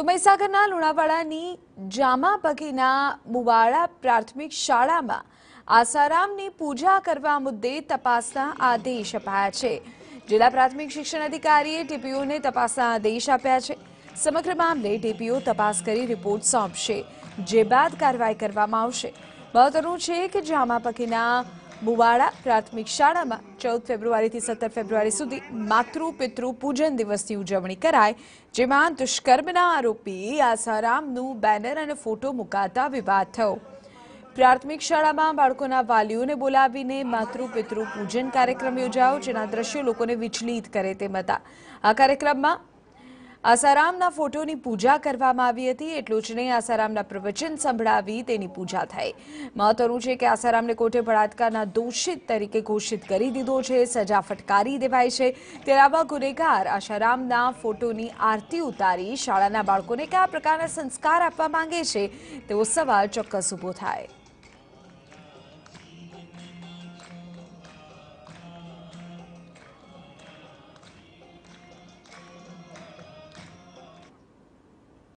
તો મહીસાગરના લુણાવાડાની જામા પગીના મુવાડા પ્રાથમિક શાળામાં આસારામની પૂજા કરવા મુદ્દે તપાસના આદેશ અપાયા છે. જિલ્લા પ્રાથમિક શિક્ષણ અધિકારીએ ટીપીઓને તપાસના આદેશ આપ્યા છે. સમગ્ર મામલે ટીપીઓ તપાસ કરી રિપોર્ટ સોંપશે. જે બાદ કાર્યવાહી કરવામાં આવશે. મહત્વનું છે કે જામાપકીના બુવાડા પ્રાથમિક શાળામાં ચૌદ ફેબ્રુઆરીથી સત્તર ફેબ્રુઆરી સુધી માતૃ પિતૃ પૂજન દિવસની ઉજવણી કરાય, જેમાં દુષ્કર્મના આરોપી આસારામનું બેનર અને ફોટો મુકાતા વિવાદ થયો. પ્રાથમિક શાળામાં બાળકોના વાલીઓને બોલાવીને માતૃ પિતૃ પૂજન કાર્યક્રમ યોજાયો, જેના દ્રશ્યો લોકોને વિચલિત કરે તેમ હતા. આ કાર્યક્રમમાં આસારામના ફોટોની પૂજા કરવામાં આવી હતી, એટલું જ નહીં, આસારામના પ્રવચન સંભળાવી તેની પૂજા થઈ. મહત્વનું છે કે આસારામને કોર્ટે બળાત્કારના દોષિત તરીકે ઘોષિત કરી દીધો છે, સજા ફટકારી દેવાય છે. ત્યારે આવા ગુનેગાર આસારામના ફોટોની આરતી ઉતારી શાળાના બાળકોને કયા પ્રકારના સંસ્કાર આપવા માંગે છે, તેવો સવાલ ચોક્કસ ઊભો થાય.